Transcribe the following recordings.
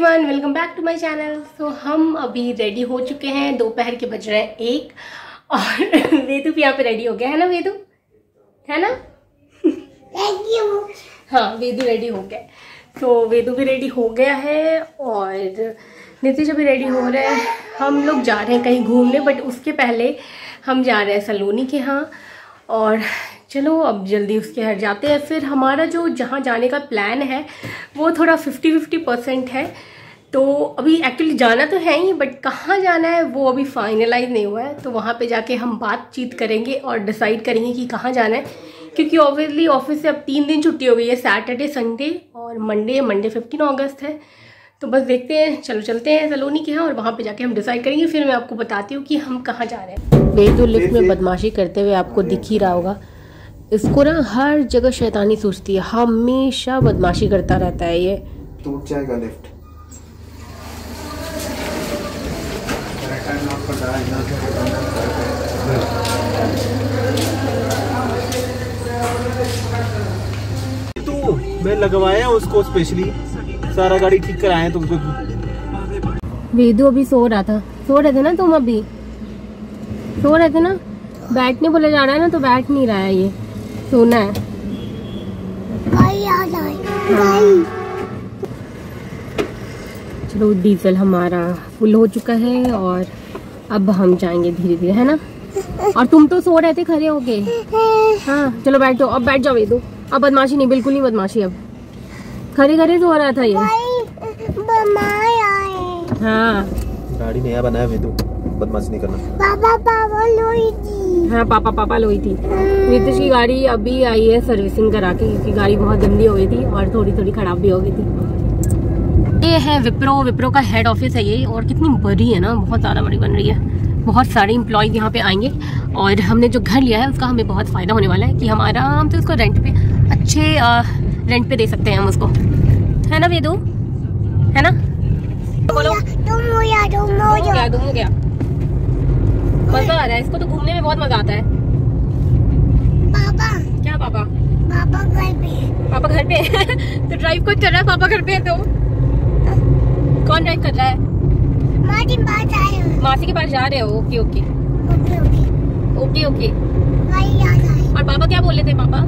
Everyone welcome back to my channel तो हम अभी रेडी हो चुके हैं दोपहर के बज रहे हैं एक। और वेदू भी यहाँ पे रेडी हो गया है ना वेदू? है ना? थैंक यू हाँ वेदू रेडी हो गया। तो वेदू भी रेडी हो गया है और नीतीश अभी रेडी हो रहे हैं। हम लोग जा रहे हैं कहीं घूमने बट उसके पहले हम जा रहे हैं सलोनी के यहाँ। और चलो अब जल्दी उसके घर जाते हैं। फिर हमारा जो जहाँ जाने का प्लान है वो थोड़ा फिफ्टी फिफ्टी परसेंट है। तो अभी एक्चुअली जाना तो है ही बट कहाँ जाना है वो अभी फाइनलाइज नहीं हुआ है। तो वहाँ पे जाके हम बातचीत करेंगे और डिसाइड करेंगे कि कहाँ जाना है। क्योंकि ऑब्वियसली ऑफ़िस से अब तीन दिन छुट्टी हो गई है सैटरडे संडे और मंडे मंडे फिफ्टीन अगस्त है। तो बस देखते हैं चलो चलते हैं सलोनी के यहाँ और वहाँ पे जाके हम डिसाइड करेंगे। फिर मैं आपको बताती हूँ कि हम कहाँ जा रहे हैं। वेदू लिफ्ट में बदमाशी करते हुए आपको दिख ही रहा होगा। इसको ना हर जगह शैतानी सोचती है। हमेशा बदमाशी करता रहता है ये। टूट जाएगा लिफ्ट तू मैं लगवाया उसको स्पेशली सारा गाड़ी ठीक कराया तुमको। वेदू अभी सो रहा था। सो रहे थे ना तुम अभी? सो रहे थे ना? बैठने बोले जा रहा है ना तो बैठ नहीं रहा है ये। सोना है। चलो डीजल हमारा फुल हो चुका है और अब हम जाएँगे धीरे धीरे है ना? और तुम तो सो रहे थे खड़े होके। हाँ चलो बैठ। जाओ अब बैठ जाओ वेदू। अब बदमाशी नहीं बिल्कुल नहीं बदमाशी अब। खड़े खड़े सो रहा था ये। गाड़ी हाँ। गाड़ी नया बनाया वेदू बदमाशी नहीं करना। पापा पापा लोई थी। हाँ पापा पापा लोई थी। नीतीश की गाड़ी अभी आई है सर्विसिंग करा के क्योंकि गाड़ी बहुत गंदी हो गई थी और थोड़ी थोड़ी खराब भी हो गई थी। ये है विप्रो विप्रो का हेड ऑफ़िस है ये और कितनी बड़ी है ना बहुत ज़्यादा बड़ी बन रही है। बहुत सारे इम्प्लॉयज यहाँ पे आएँगे और हमने जो घर लिया है उसका हमें बहुत फ़ायदा होने वाला है कि हम आराम से उसको रेंट पे अच्छे रेंट पे दे सकते हैं हम उसको। है ना वेदू? है ना? बोलो। तुम हो या तुम या गया गुम हो गया। मज़ा आ रहा है इसको तो घूमने में बहुत मज़ा आता है। पापा। क्या पापा? पापा घर पे। पापा घर पे? तो ड्राइव कौन कर रहा है पापा घर पे है तो। कौन ड्राइव कर रहा है? मासी के पास जा रहे हो? Okay okay. Okay okay okay और पापा क्या बोल रहे थे पापा?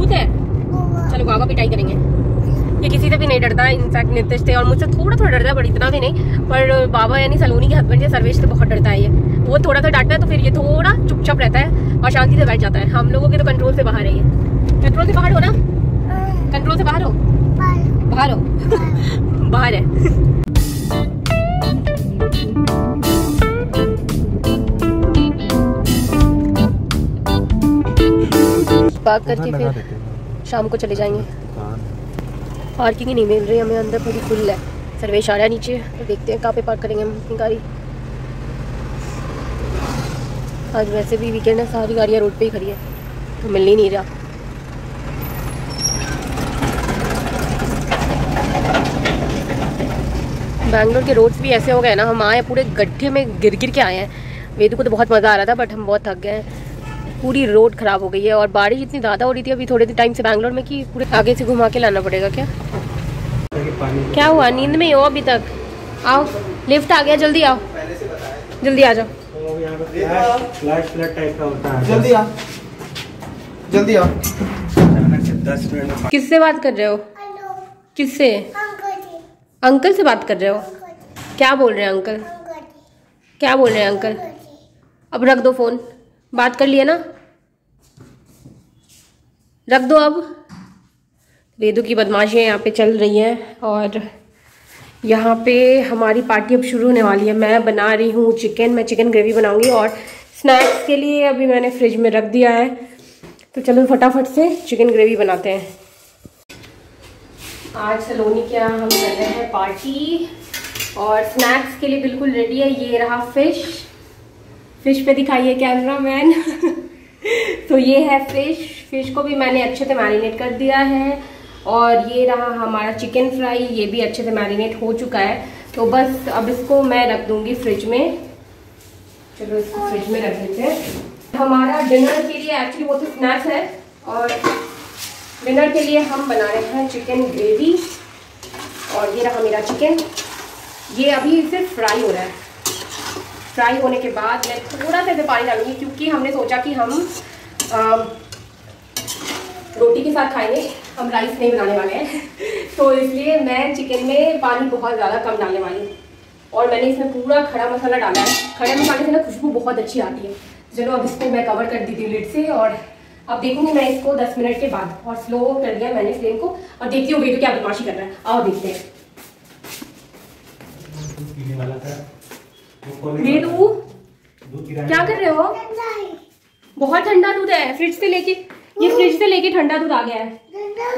भूत है? चलो पापा पिटाई करेंगे। ये किसी से भी नहीं डरता इनफैक्ट नीतीश थे और मुझसे थोड़ा थोड़ा डरता है बट इतना भी नहीं। पर बाबा यानी सलोनी के हस्बैंड है सर्वेश से बहुत डरता है ये। वो थोड़ा सा डांटता है तो फिर ये थोड़ा चुपचाप रहता है और शांति से बैठ जाता है। हम लोगों के तो कंट्रोल से बाहर है ये। कंट्रोल से बाहर हो ना? कंट्रोल से बाहर हो? बाहर। हो? बाहर है। पार्क करके फिर शाम को चले जाएँगे। पार्किंग ही नहीं मिल रही हमें अंदर पूरी फुल है। सर्वेश आ रहा है नीचे तो देखते हैं कहाँ पे पार्क करेंगे हम अपनी गाड़ी। आज वैसे भी वीकेंड है सारी गाड़ियाँ रोड पे ही खड़ी है तो मिल ही नहीं रहा। बैंगलोर के रोड्स भी ऐसे हो गए ना हम आए पूरे गड्ढे में गिर गिर के आए हैं। वेदू को तो बहुत मज़ा आ रहा था बट हम बहुत थक गए हैं। पूरी रोड ख़राब हो गई है और बारिश इतनी ज़्यादा हो रही थी अभी थोड़े दिन टाइम से बैंगलोर में कि पूरे आगे से घुमा के लाना पड़ेगा क्या? क्या हुआ? नींद में ही अभी तक। आओ लिफ्ट आ गया जल्दी आओ। जल्दी आ जाओ। जल्दी आ। जल्दी आ। से दस मिनट में किससे बात कर रहे हो? किससे? अंकल से बात कर रहे हो? क्या बोल रहे हैं अंकल? क्या बोल रहे हैं अंकल? अब रख दो फ़ोन बात कर लिए ना? रख दो अब। वेदू की बदमाशियाँ यहाँ पे चल रही हैं और यहाँ पे हमारी पार्टी अब शुरू होने वाली है। मैं बना रही हूँ चिकन मैं चिकन ग्रेवी बनाऊँगी और स्नैक्स के लिए अभी मैंने फ्रिज में रख दिया है। तो चलो फटाफट से चिकन ग्रेवी बनाते हैं। आज सलोनी के यहाँ हम कर रहे हैं पार्टी और स्नैक्स के लिए बिल्कुल रेडी है। ये रहा फ़िश फ़िश पे दिखाइए कैमरा मैन। तो ये है फ़िश। फ़िश को भी मैंने अच्छे से मैरिनेट कर दिया है। और ये रहा हमारा चिकन फ्राई। ये भी अच्छे से मैरिनेट हो चुका है। तो बस अब इसको मैं रख दूँगी फ्रिज में। चलो इसको फ्रिज में रख देते हैं। हमारा डिनर के लिए एक्चुअली वो तो स्नैक्स है। और डिनर के लिए हम बना रहे हैं चिकन ग्रेवी। और ये रहा मेरा चिकन। ये अभी सिर्फ़ फ्राई हो रहा है। फ्राई होने के बाद मैं थोड़ा सा इसे पानी डालूँगी क्योंकि हमने सोचा कि हम आ, रोटी के साथ खाएँगे। हम राइस नहीं बनाने वाले हैं। तो इसलिए मैं चिकन में पानी बहुत ज़्यादा कम डालने वाली हूँ। और मैंने इसमें पूरा खड़ा मसाला डाला है। खड़े मसाले से ना खुशबू बहुत अच्छी आती है। चलो अब इसको मैं कवर कर दी थी लिड से और अब देखूँगी मैं इसको 10 मिनट के बाद। और स्लो कर दिया मैंने फ्लेम को। और देखती हूँ वीडियो क्या बदमाशी कर रहा है। आओ देखते हैं। वेदू क्या कर रहे हो? बहुत ठंडा दूध है। फ्रिज से लेके ये फ्रिज से लेके ठंडा दूध आ गया है।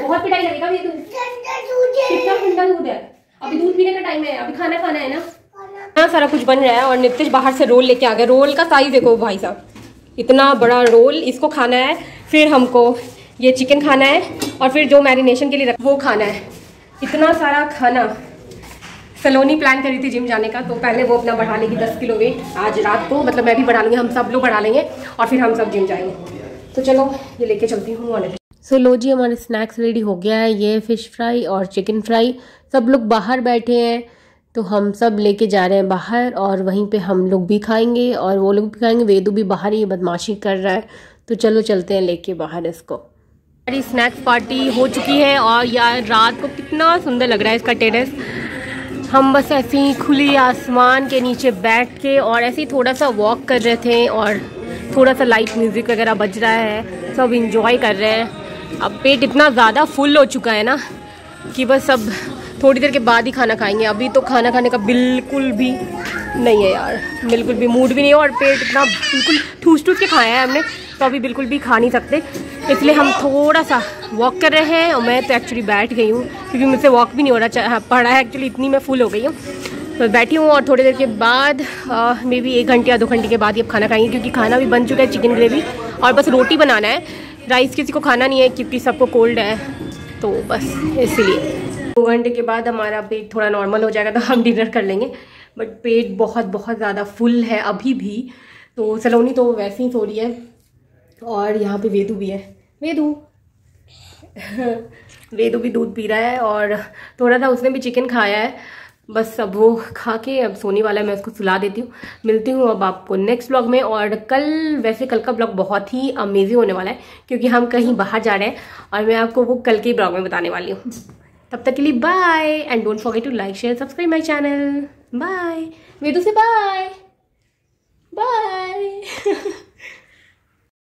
बहुत पिटाई लगेगा ठंडा दूध। कितना ठंडा दूध है। अभी दूध पीने का टाइम है। अभी खाना खाना है ना? इतना सारा कुछ बन रहा है और नितिश बाहर से रोल लेके आ गए रोल का साइज़ देखो भाई साहब। इतना बड़ा रोल। इसको खाना है, फिर हमको ये चिकन खाना है और फिर जो मैरिनेशन के लिए रख वो खाना है। इतना सारा खाना। सलोनी प्लान करी थी जिम जाने का तो पहले वो अपना बढ़ा लेगी दस किलो वेट आज रात को मतलब मैं भी बढ़ा लूँगी, हम सब लोग बढ़ा लेंगे और फिर हम सब जिम जाएँगे। तो चलो, ये लेके चलती हूँ और सो लो जी, हमारे स्नैक्स रेडी हो गया है। ये फ़िश फ्राई और चिकन फ्राई सब लोग बाहर बैठे हैं तो हम सब लेके जा रहे हैं बाहर और वहीं पे हम लोग भी खाएँगे और वो लोग भी खाएँगे, वेदू भी बाहर ही बदमाशी कर रहा है। तो चलो, चलते हैं लेके बाहर इसको। हमारी स्नैक्स पार्टी हो चुकी है और यार, रात को कितना सुंदर लग रहा है इसका टेरेस हम बस ऐसे ही खुली आसमान के नीचे बैठ के और ऐसे ही थोड़ा सा वॉक कर रहे थे और थोड़ा सा लाइट म्यूज़िक वगैरह बज रहा है। सब इंजॉय कर रहे हैं। अब पेट इतना ज़्यादा फुल हो चुका है ना कि बस अब थोड़ी देर के बाद ही खाना खाएँगे। अभी तो खाना खाने का बिल्कुल भी नहीं है यार। बिल्कुल भी मूड भी नहीं है और पेट इतना बिल्कुल ठूस ठूस के खाया है हमने। तो अभी बिल्कुल भी खा नहीं सकते। इसलिए हम थोड़ा सा वॉक कर रहे हैं और मैं तो एक्चुअली बैठ गई हूँ, क्योंकि मुझसे वॉक भी नहीं हो रहा, चा- पड़ा है एक्चुअली इतनी मैं फुल हो गई हूँ। तो बैठी हूँ और थोड़ी देर के बाद मे बी एक घंटे या दो घंटे के बाद ही अब खाना खाएँगे, क्योंकि खाना भी बन चुका है चिकन ग्रेवी और बस रोटी बनाना है। राइस किसी को खाना नहीं है, क्योंकि सबको कोल्ड है तो बस इसीलिए। दो घंटे के बाद हमारा पेट थोड़ा नॉर्मल हो जाएगा तो हम डिनर कर लेंगे। बट पेट बहुत बहुत ज़्यादा फुल है अभी भी तो सलोनी तो वैसे ही सो रही है। और यहाँ पे वेदू भी है। वेदू। वेदू भी दूध पी रहा है और थोड़ा सा उसने भी चिकन खाया है। बस अब वो खा के अब सोने वाला है, मैं उसको सुला देती हूँ। मिलती हूँ अब आपको नेक्स्ट ब्लॉग में और कल, वैसे कल का ब्लॉग बहुत ही अमेजिंग होने वाला है क्योंकि हम कहीं बाहर जा रहे हैं और मैं आपको वो कल के ब्लॉग में बताने वाली हूँ। तब तक के लिए bye and don't forget to like share subscribe my channel bye Vedu से बाय बाय